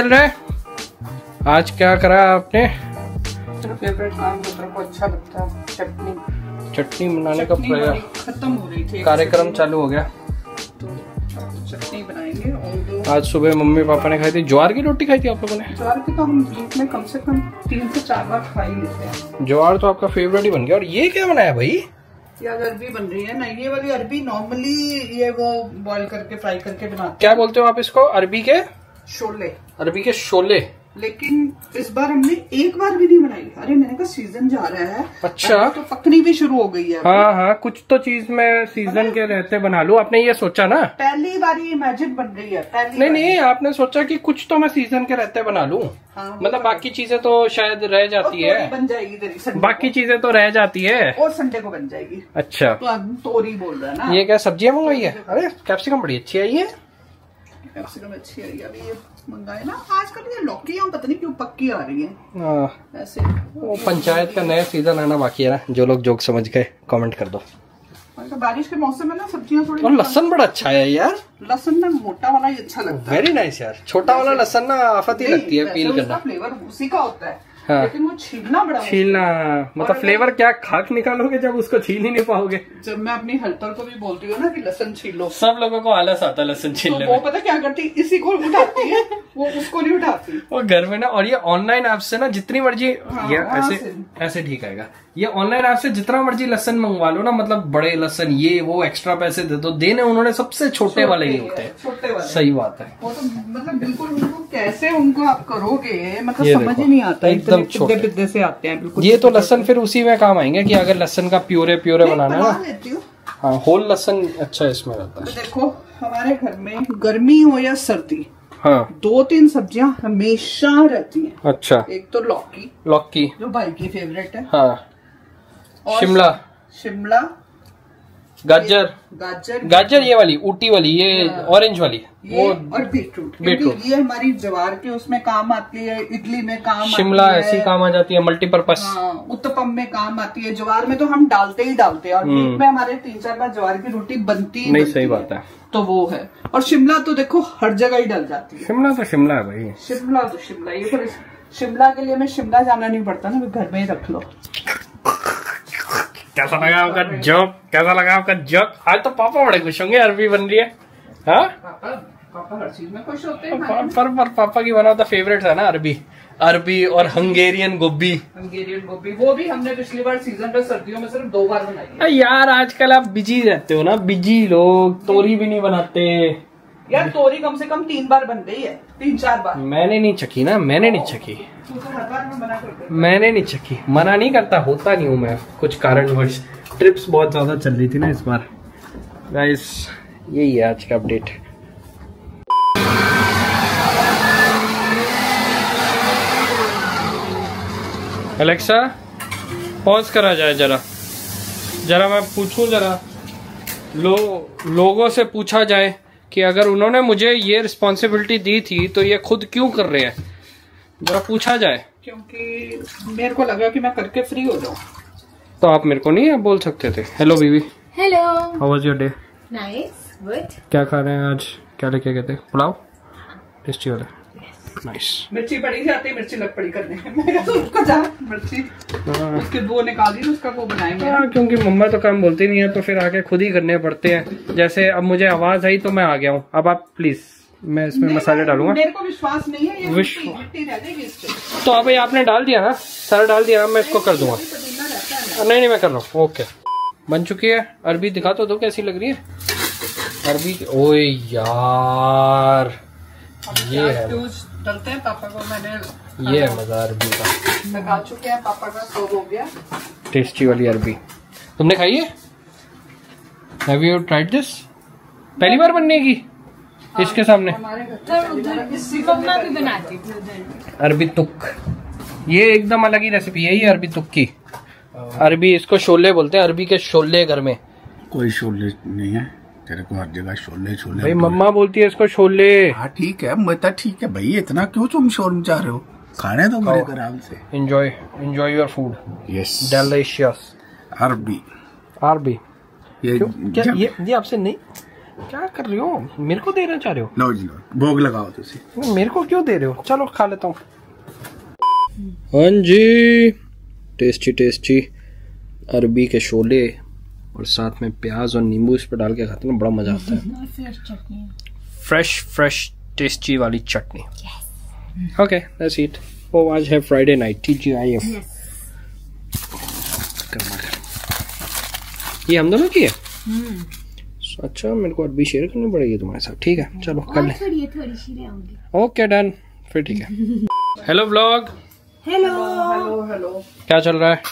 चल रहा आज क्या करा आपने? फेवरेट काम को अच्छा लगता है चटनी। चटनी बनाने का खत्म हो रही थी कार्यक्रम चालू हो गया। तो चटनी बनाएँगे और आज सुबह मम्मी पापा ने खाई थी। ज्वार की रोटी खाई थी आप लोगों ने? ज्वार की तो हम वीक में कम से कम तीन से चार बार खा ही लेते हैं ज्वार तो आपका फेवरेट ही बन गया। और ये क्या बनाया भाई? ये अरबी बन रही है ना ये वाली अरबी नॉर्मली ये वो बॉईल करके फ्राई करके बनाते क्या बोलते हो आप इसको? अरबी के? शोले। अरबी के शोले। लेकिन इस बार हमने एक बार भी नहीं बनाई। अरे मैंने कहा सीज़न जा रहा है। अच्छा। तो पकनी भी शुरू हो गई है। हाँ हाँ कुछ तो चीज़ मैं सीज़न के रहते बना लू। आपने ये सोचा ना? पहली बार ये मैजिक बन रही है पहली नहीं नहीं आपने सोचा कि कुछ तो मैं सीज़न के रहते बना लूँ। हाँ, मतलब बाकी चीज़ें तो शायद रह जाती है। बन जाएगी तेरी बाकी चीज़ें तो रह जाती है। और संडे को बन जाएगी। अच्छा। तो तोरी बोल रहा है ना। ये क्या सब्ज़ियाँ मंगवाई है? अरे कैप्सिकम बड़ी अच्छी आई है। अच्छी आई। अभी ये मंगाए ना आजकल ये लौकियाँ पता नहीं क्यों पक्की आ रही है। हाँ, ऐसे वो पंचायत का नया सीज़न आना बाकी है ना जो लोग जोक समझ गए कमेंट कर दो। तो बारिश के मौसम में ना सब्ज़ियाँ थोड़ी और लसन बड़ा अच्छा है यार। लसन ना मोटा वाला ही अच्छा लगता है। वेरी नाइस यार। छोटा वाला लसन ना आफत ही लगती है पील करना। फ्लेवर उसी का होता है। हाँ। लेकिन वो छीलना बड़ा छीलना मतलब फ्लेवर क्या खाक निकालोगे जब उसको छील ही नहीं पाओगे? जब मैं अपनी हेल्पर को भी बोलती हूँ ना कि लहसन छीलो सब लोगों को आलस आता है लहसन तो वो पता क्या करती इसी को उठाती है वो उसको नहीं उठाती। और घर में ना और ये ऑनलाइन ऐप से ना जितनी मर्ज़ी हाँ, ये ऐसे ऐसे ठीक आएगा। ये ऑनलाइन ऐप से जितना मर्ज़ी लहसन मंगवा लो ना मतलब बड़े लहसन ये वो एक्स्ट्रा पैसे दे दो। देने उन्होंने सबसे छोटे वाले ही होते हैं छोटे वाले। सही बात है। वो तो मतलब बिल्कुल उनको कैसे उनको आप करोगे मतलब समझ ही नहीं आता एकदम छोटे। से आते हैं? बिल्कुल ये तो लहसन फिर उसी में काम आएँगे कि अगर लहसन का प्योरे प्योरे बनाना है ना। हाँ। होल लहसन अच्छा इसमें रहता तो है देखो हमारे घर में गर्मी हो या सर्दी हाँ। दो तीन सब्ज़ियाँ हमेशा रहती हैं। अच्छा। एक तो लौकी लौकी। जो भाई की फेवरेट है। हाँ। शिमला। शिमला गाजर। गाजर। गाजर ये वाली ऊटी वाली ये हाँ। ऑरेंज वाली। ये वो और बीटरूट बीटरूट। ये हमारी ज्वार के उसमें काम आती है इडली में काम शिमला ऐसी काम आ जाती है मल्टीपर्पज हाँ उत्तपम में काम आती है ज्वार में तो हम डालते ही डालते हैं। और वीक में हमारे तीन चार बार ज्वार की रोटी बनती ही हम्म। नहीं सही बात है। तो वो है। और शिमला तो देखो हर जगह ही डल जाती है। शिमला तो शिमला है भाई। शिमला तो शिमला ये शिमला के लिए मैं शिमला जाना नहीं पड़ता ना घर में ही रख लो। कैसा लगा आपका जॉब कैसा लगा आपका जॉब आज तो पापा बड़े खुश होंगे अरबी बन रही है। हाँ? पापा पापा हर चीज़ में खुश होते हैं पर, पर, पर पापा की वन ऑफ़ द फेवरेट है ना अरबी अरबी और हंगेरियन गोभी। हंगेरियन गोभी वो भी हमने पिछली बार सीज़न पे सर्दियों में सिर्फ़ दो बार बनाई है। यार आजकल आप बिज़ी रहते हो ना बिज़ी लोग तोरी भी नहीं बनाते। यार तोरी कम से कम तीन बार बन गई है, तीन चार बार। मैंने नहीं चखी ना, मैंने नहीं चखी। मना नहीं चखी, मना नहीं करता, होता नहीं हूँ मैं। कुछ कारणवश ट्रिप्स बहुत ज़्यादा चल रही थी ना इस बार। गाइस यही है आज का अपडेट अलेक्सा पॉज करा जाए जरा। जरा मैं पूछूँ जरा। लो, लोगों से पूछा जाए। कि अगर उन्होंने मुझे ये रिस्पॉन्सिबिलिटी दी थी तो ये खुद क्यों कर रहे हैं? जरा पूछा जाए। क्योंकि मेरे को लगा कि मैं करके फ्री हो जाऊँ। तो आप मेरे को नहीं बोल सकते थे। हेलो बीवी। Hello how was your day nice good क्या खा रहे हैं आज? क्या लेके गए थे? पुलाव? टेस्टी वाला। नाइस मिर्ची पड़ी जाती मिर्ची लग पड़ी करने। मैं तो रुको जा मिर्ची। उसके वो निकाली तो उसका वो बनाएँगे हाँ क्योंकि मम्मा तो काम बोलती नहीं है तो फिर आके खुद ही करने पड़ते हैं। जैसे अब मुझे आवाज़ आई तो मैं आ गया हूँ। अब आप प्लीज़ मैं इसमें मसाले डालूँगा। मेरे को विश्वास नहीं है ये विश्व- मिट्टी मिट्टी रह जाएगी इस पे तो अभी आपने डाल दिया ना? सारा डाल दिया मैं इसको कर दूँगा। है नहीं नहीं मैं कर रहा हूँ। ओके। बन चुकी है। अरबी दिखा तो दो कैसी लग रही है। अरबी ओए यार ये है। डलते हैं पापा को मैंने ये है मज़ा अरबी का। लगा चुके हैं पापा का सो हो गया। टेस्टी वाली अरबी। तुमने खाई है? हैव यू ट्राइड दिस पहली बार बनने की? इसके सामने। हमारे घर उधर उधर मम्मा भी बनाती थी उधर। अरबी तुक। ये एकदम अलग ही रेसिपी है ये अरबी तुक की। अरबी इसको शोले बोलते हैं अरबी के शोले घर में। कोई शोले नहीं है। तेरे को हर जगह शोले छोले भाई मम्मा बोलती है इसको शोले। हाँ ठीक है मैं तो ठीक है भाई इतना क्यों तुम शोर मचा रहे हो? खाने तो मेरे आराम से। Enjoy enjoy your food yes delicious अरबी। अरबी। ये क्या? ये ये आपसे नहीं क्या कर रहे हो? मेरे को देना चाह रहे हो? लो जी लो भोग लगाओ तुसी मेरे को क्यों दे रहे हो? चलो खा लेता हूँ। हाँ जी। Tasty tasty. अरबी के शोले। और साथ में प्याज और नींबू इस पर डाल के खाते हैं ना बड़ा मज़ा आता है। फ्रेश फ्रेश टेस्टी वाली चटनी। ओके लेट्स ईट वो आज है Friday night T G I F ये हम दोनों की है? अच्छा मेरे को अरबी शेयर करनी पड़ेगी तुम्हारे साथ। ठीक है चलो कर ले। ओके डन फिर ठीक है। Hello blog hello hello hello क्या चल रहा है?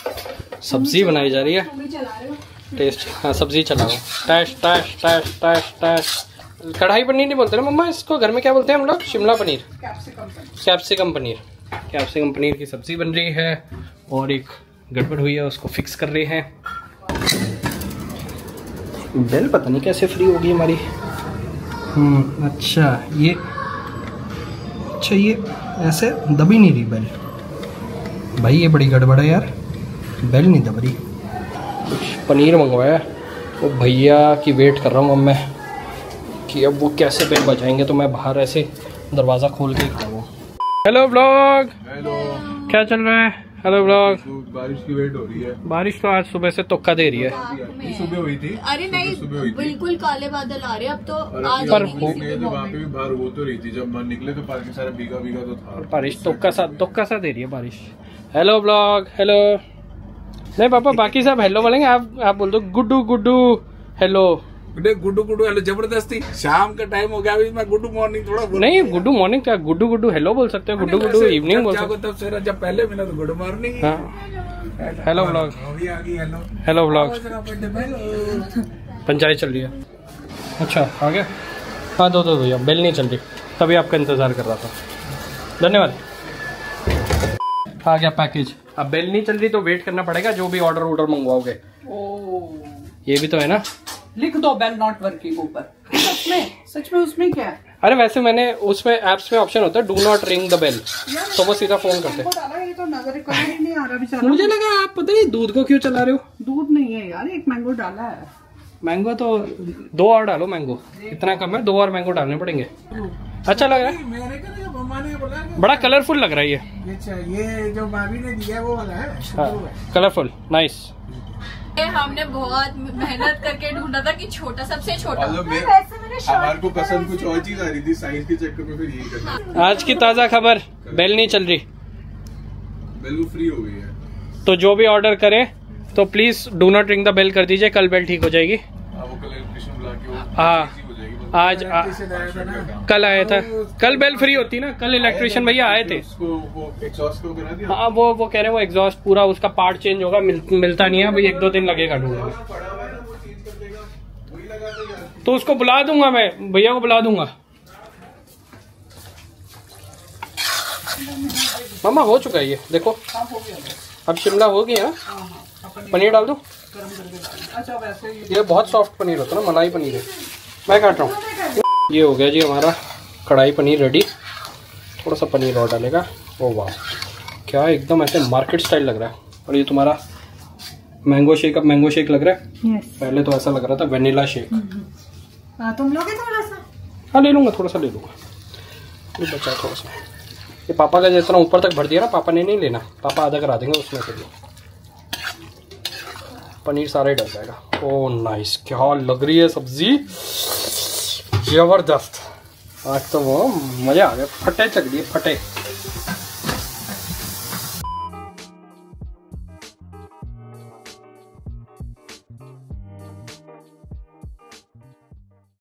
सब्ज़ी बनाई जा रही है। टेस्ट हाँ सब्ज़ी चलाओ। टैश टैश टैश टैश टैश कढ़ाई पनीर नहीं बोलते ना मम्मा इसको घर में क्या बोलते हैं हम लोग? Shimla paneer. Capsicum capsicum paneer. Capsicum paneer की सब्ज़ी बन रही है और एक गड़बड़ हुई है उसको फिक्स कर रहे हैं। बेल पता नहीं कैसे फ्री होगी हमारी। हम्म अच्छा ये अच्छा ये ऐसे दबी नहीं रही बेल भाई ये बड़ी गड़बड़ है यार। बेल नहीं दब रही। कुछ पनीर मंगवाया। वो भैया की वेट कर रहा हूँ अब मैं कि अब वो कैसे पेट बचाएँगे तो मैं बाहर ऐसे दरवाज़ा खोल के ही खाऊँ हेलो ब्लॉग हेलो क्या चल रहा है? हेलो ब्लॉग तो बारिश की वेट हो रही है। बारिश तो आज सुबह से तुक्का दे रही है। सुबह हुई थी। अरे नहीं सुबह हुई थी। बिल्कुल काले बादल आ रहे हैं अब तो आज पर तो वहाँ पे भी बाहर हो तो रही थी जब मन निकले तो पार्किंग सारा भीगा भीगा तो था। बारिश तुक्का सा तुक्का सा दे रही है बारिश। हेलो ब्लॉग हेलो नहीं पापा बाकी सब हेलो बोलेंगे। आप आप बोल दो गुड्डू गुड्डू हेलो गुड्डू गुड्डू हेलो ज़बरदस्ती। शाम का टाइम हो गया अभी मैं गुड्डू मॉर्निंग थोड़ा बोल नहीं गुड्डू मॉर्निंग क्या गुड्डू गुड्डू हेलो बोल सकते हो गुड्डू गुड्डू इवनिंग बोल सकते तब सवेरा जब पहले मिला तो गुड मॉर्निंग हो। हाँ हेलो ब्लॉग होगी आ गई हेलो हेलो ब्लॉग पंचायत चल रही है। अच्छा आ गया हाँ दो दो भैया बेल नहीं चल रही। तभी आपका इंतज़ार कर रहा था। धन्यवाद। आ गया पैकेज अब बेल नहीं चल रही तो वेट करना पड़ेगा जो भी ऑर्डर ऑर्डर मंगवाओगे। ये भी तो है ना? लिख दो बेल नॉट वर्किंग ऊपर। सच में सच में उसमें क्या है? अरे वैसे मैंने उसमें एप्स में ऑप्शन होता है do not ring the bell तो वो सीधा फ़ोन करते मैंगो डाला ये तो नज़र कलर ही नहीं आ रहा बेचारा। मुझे लगा आप पता नहीं दूध को क्यों चला रहे हो? दूध नहीं है यार एक मैंगो डाला है। मैंगो तो दो और डालो मैंगो इतना कम है दो और मैंगो डालने पड़ेंगे। अच्छा लग रहा है। मैंने कहा बोला बड़ा कलरफुल लग रहा है ये। ये जो भाभी ने दिया वो वाला है कलरफुल नाइस हमने बहुत मेहनत करके ढूंढा था कि छोटा सबसे छोटा। हमारे को पसंद कुछ और चीज़ आ रही थी साइज़ के चक्कर में फिर यही करना। आज की ताज़ा खबर बेल नहीं चल रही। बिल्कुल फ्री हो गई है। तो जो भी ऑर्डर करे तो please do not ring the bell कर दीजिए कल बेल ठीक हो जाएगी। हाँ आज आ, कल आया था। कल बेल फ्री होती ना। कल इलेक्ट्रिशियन भैया आए थे। उसको वो एग्जॉस्ट को करा दिया। हाँ वो वो कह रहे हैं वो एग्जॉस्ट पूरा उसका पार्ट चेंज होगा मिल, मिलता नहीं है। अभी एक दो दिन लगेगा ढूँढने में। पड़ा हुआ है ना वो चेंज कर देगा वही लगा देगा तो उसको बुला दूँगा मैं। भैया को बुला दूँगा। मामा हो चुका है ये। देखो। अब शिमला हो है पनीर डाल दो। अच्छा ये ये बहुत सॉफ्ट पनीर होता है ना मलाई पनीर है। मैं काट रहा हूँ। ये हो गया जी हमारा कढ़ाई पनीर रेडी थोड़ा सा पनीर और डालेगा। ओ वाह। क्या एकदम ऐसे मार्केट स्टाइल लग रहा है। और ये तुम्हारा मैंगो शेक अब मैंगो शेक लग रहा है? पहले तो ऐसा लग रहा था वेनिला शेक तुम लोगे थोड़ा सा? हाँ ले लूँगा थोड़ा सा ले लूँगा। ये बचा थोड़ा सा। ये पापा का जितना ऊपर तक भर दिया ना पापा ने नहीं लेना। पापा आधा करा देंगे उसमें से भी। पनीर सारा ही डल जाएगा। ओ नाइस क्या लग रही है सब्ज़ी? ज़बरदस्त। आज तो वो मज़ा आ गया। फटे चक दिए फटे।